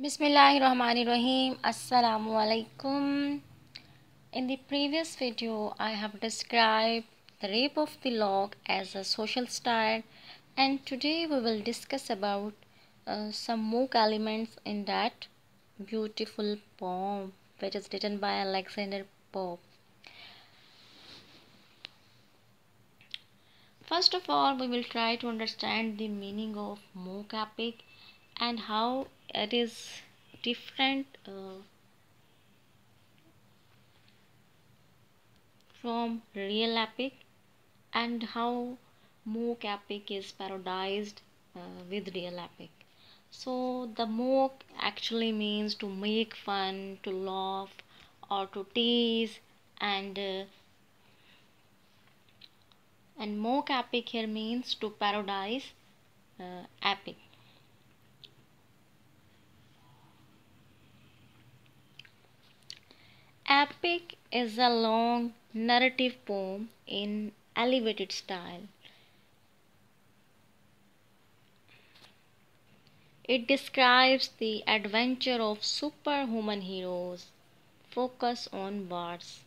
Bismillahirrahmanirrahim. Assalamu alaikum. In the previous video, I have described the rape of the lock as a social style, and today we will discuss about uh, some mock elements in that beautiful poem, which is written by Alexander Pope. First of all, we will try to understand the meaning of mock epic and how it is different uh, from real epic and how mock epic is parodized uh, with real epic. So the mock actually means to make fun to laugh or to tease and uh, and mock epic here means to parodize uh, epic Epic is a long narrative poem in elevated style. It describes the adventure of superhuman heroes, focus on words.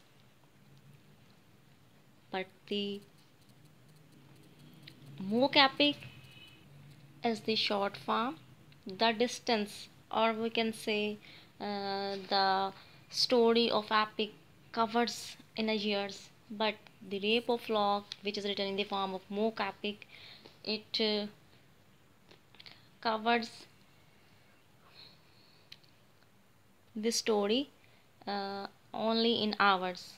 But the mock epic is the short form, the distance, or we can say uh, the story of epic covers in a years but the rape of lock which is written in the form of mock epic it uh, covers the story uh, only in hours.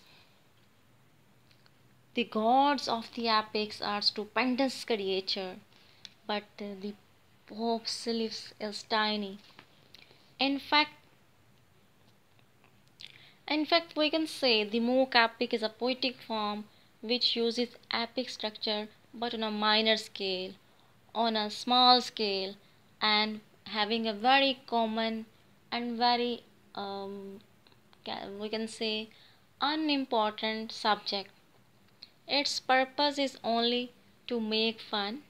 The gods of the epics are stupendous creature but uh, the pope's lips is tiny. In fact in fact, we can say the mock epic is a poetic form which uses epic structure but on a minor scale, on a small scale, and having a very common and very um, we can say unimportant subject. Its purpose is only to make fun,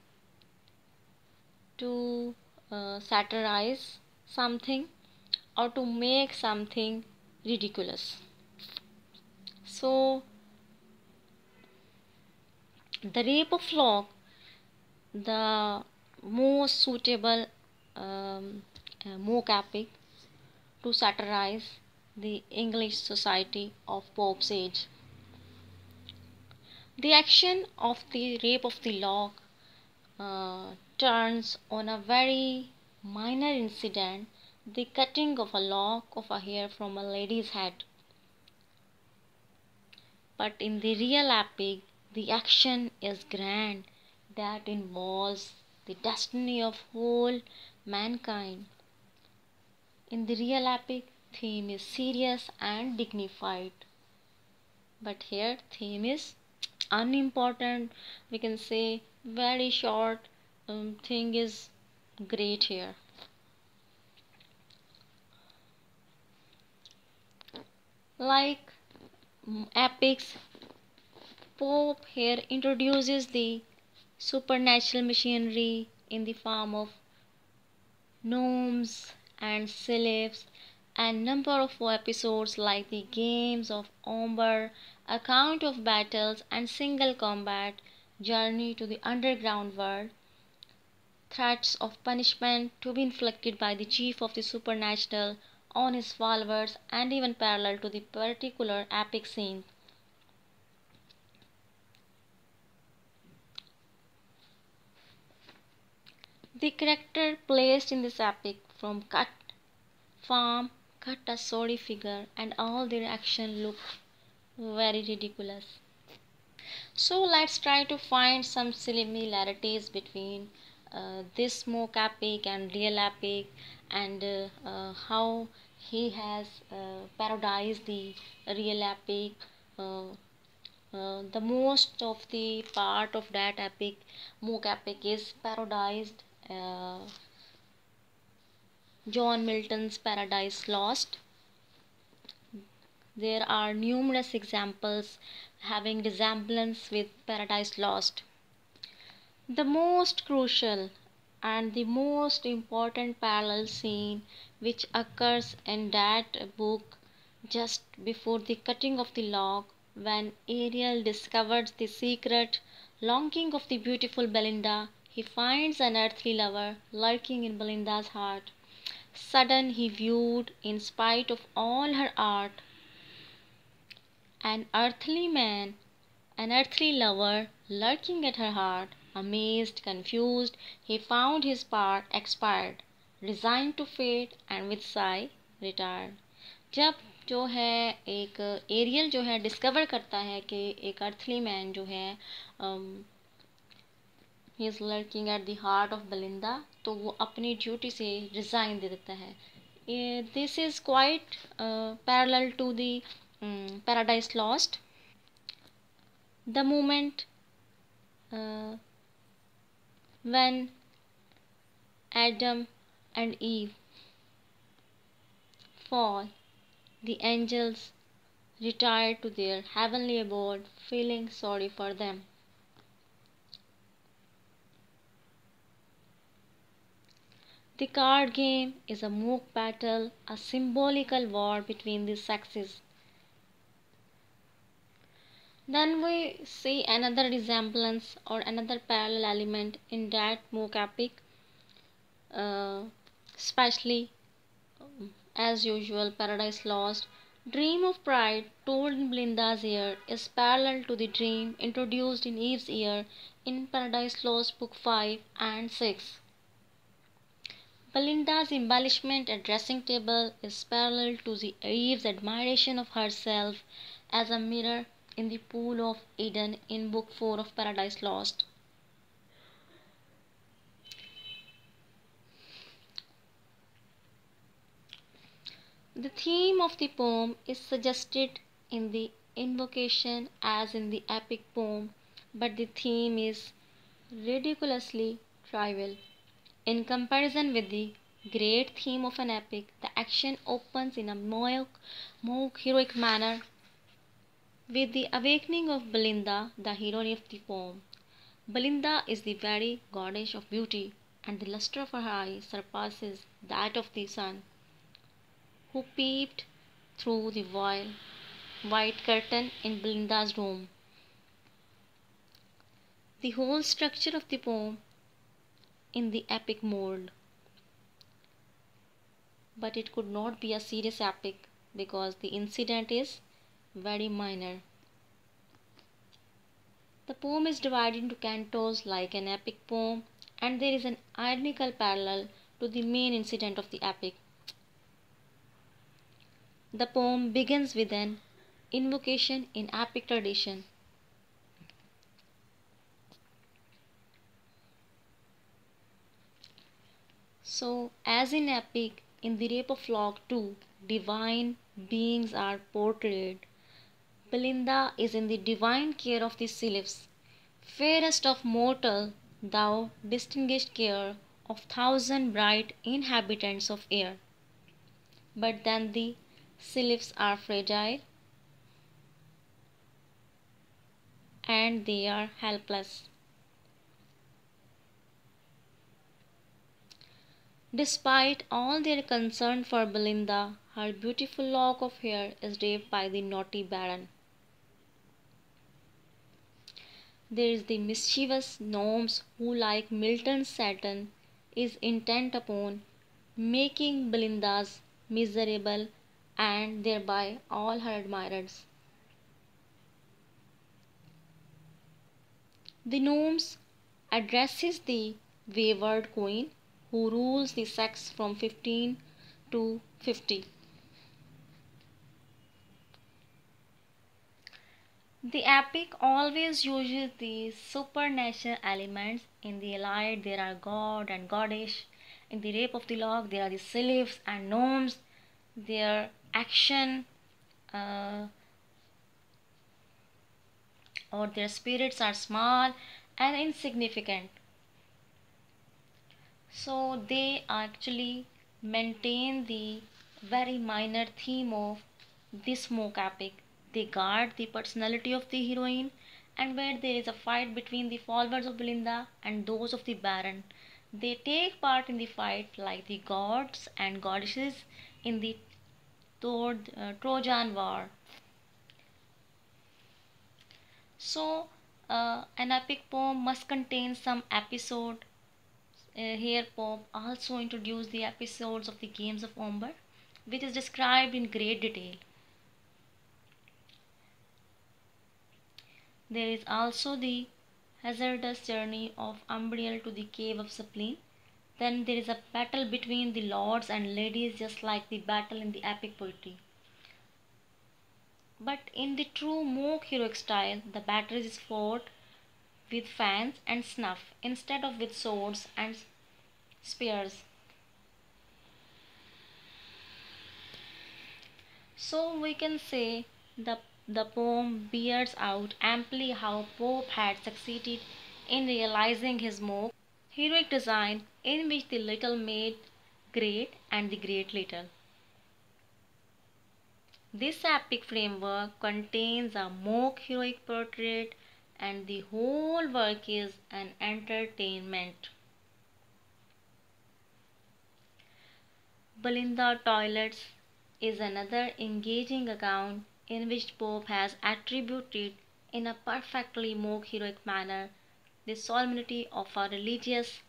to uh, satirize something, or to make something ridiculous so the rape of lock the most suitable um, uh, mock epic to satirize the English society of Pope's age. The action of the rape of the lock uh, turns on a very minor incident the cutting of a lock of a hair from a lady's head. But in the real epic, the action is grand that involves the destiny of whole mankind. In the real epic, theme is serious and dignified. But here, theme is unimportant. We can say very short um, thing is great here. Like mm, epics pope here introduces the supernatural machinery in the form of gnomes and sylphs and number of episodes like the games of Ombre, account of battles and single combat, journey to the underground world, threats of punishment to be inflicted by the chief of the supernatural on his followers and even parallel to the particular epic scene. The character placed in this epic from cut, farm, cut a sorry figure and all their action look very ridiculous. So let's try to find some similarities between this mock epic and real epic and uh, uh, how he has uh, parodized the real epic uh, uh, the most of the part of that epic mock epic is parodized uh, John Milton's Paradise Lost. There are numerous examples having resemblance with Paradise Lost the most crucial and the most important parallel scene which occurs in that book just before the cutting of the log when Ariel discovers the secret longing of the beautiful Belinda he finds an earthly lover lurking in Belinda's heart. Sudden he viewed in spite of all her art an earthly man an earthly lover lurking at her heart amazed, confused, he found his part expired, resigned to fate, and with sigh retired. जब जो है एक aerial जो है discover करता है कि एक अर्थली मैन जो है he is lurking at the heart of Belinda तो वो अपनी ड्यूटी से रिज़ाइन दे देता है। This is quite parallel to the Paradise Lost the moment when Adam and Eve fall, the angels retire to their heavenly abode, feeling sorry for them. The card game is a mock battle, a symbolical war between the sexes. Then we see another resemblance or another parallel element in that mock epic, uh, especially as usual, Paradise Lost. Dream of Pride, told in Belinda's ear, is parallel to the dream introduced in Eve's ear in Paradise Lost, Book 5 and 6. Belinda's embellishment at dressing table is parallel to the Eve's admiration of herself as a mirror in the pool of Eden in Book 4 of Paradise Lost. The theme of the poem is suggested in the invocation as in the epic poem, but the theme is ridiculously trivial. In comparison with the great theme of an epic, the action opens in a more, more heroic manner with the awakening of Belinda, the heroine of the poem. Belinda is the very goddess of beauty, and the lustre of her eyes surpasses that of the sun, who peeped through the veil, white curtain in Belinda's room. The whole structure of the poem in the epic mold. But it could not be a serious epic because the incident is very minor. The poem is divided into cantos like an epic poem, and there is an ironical parallel to the main incident of the epic. The poem begins with an invocation in epic tradition. So, as in epic, in the Rape of Lock 2, divine beings are portrayed Belinda is in the divine care of the sylphs. Fairest of mortal, thou distinguished care of thousand bright inhabitants of air. But then the sylphs are fragile and they are helpless. Despite all their concern for Belinda, her beautiful lock of hair is raped by the naughty Baron. There is the mischievous gnomes who, like Milton's Satan, is intent upon making Belinda's miserable and thereby all her admirers. The gnomes addresses the wayward queen who rules the sex from 15 to 50. The epic always uses the supernatural elements. In the Iliad, there are god and goddess. In the Rape of the Lock, there are the sylphs and gnomes. Their action uh, or their spirits are small and insignificant. So they actually maintain the very minor theme of this mock epic they guard the personality of the heroine, and where there is a fight between the followers of Belinda and those of the Baron, They take part in the fight like the gods and goddesses in the uh, Trojan War. So, uh, an epic poem must contain some episode. Uh, here, Pope also introduced the episodes of the Games of Ombre, which is described in great detail. There is also the hazardous journey of Umbriel to the cave of Spleen. Then there is a battle between the lords and ladies, just like the battle in the epic poetry. But in the true mock heroic style, the battle is fought with fans and snuff instead of with swords and spears. So we can say the, the poem bears out amply how Pope had succeeded in realizing his mock heroic design in which the little made great and the great little. This epic framework contains a mock heroic portrait and the whole work is an entertainment. Belinda Toilets is another engaging account in which Pope has attributed in a perfectly mock heroic manner the solemnity of a religious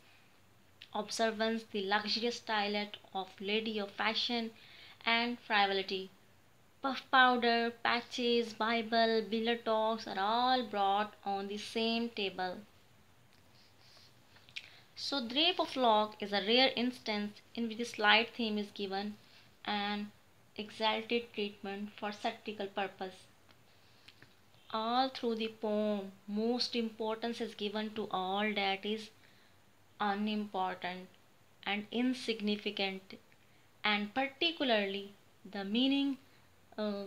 observance, the luxurious toilet of lady of fashion and frivolity puff powder, patches, Bible, billiard talks are all brought on the same table. So Drape of Lock is a rare instance in which the slide theme is given an exalted treatment for satirical purpose. All through the poem, most importance is given to all that is unimportant and insignificant, and particularly the meaning uh,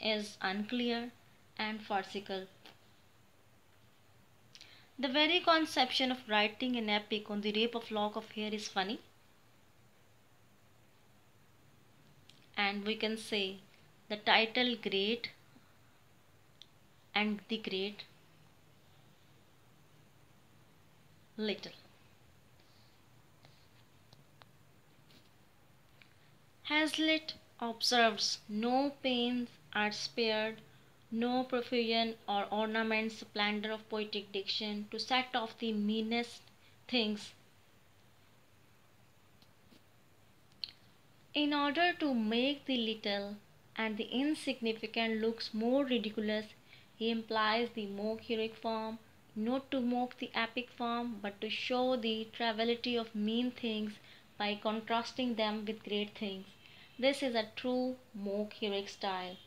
is unclear and farcical. The very conception of writing an epic on the rape of lock of hair is funny. And we can say the title great and the great little. Hazlitt observes no pains are spared, no profusion or ornament splendor of poetic diction to set off the meanest things. In order to make the little and the insignificant looks more ridiculous, he implies the mock heroic form, not to mock the epic form, but to show the triviality of mean things by contrasting them with great things. This is a true mock heroic style.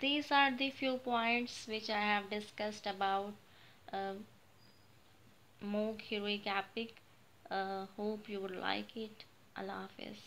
These are the few points which I have discussed about uh, mock heroic epic. Uh, hope you would like it. Allah Hafiz.